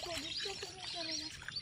とこめっちゃするんだろうな。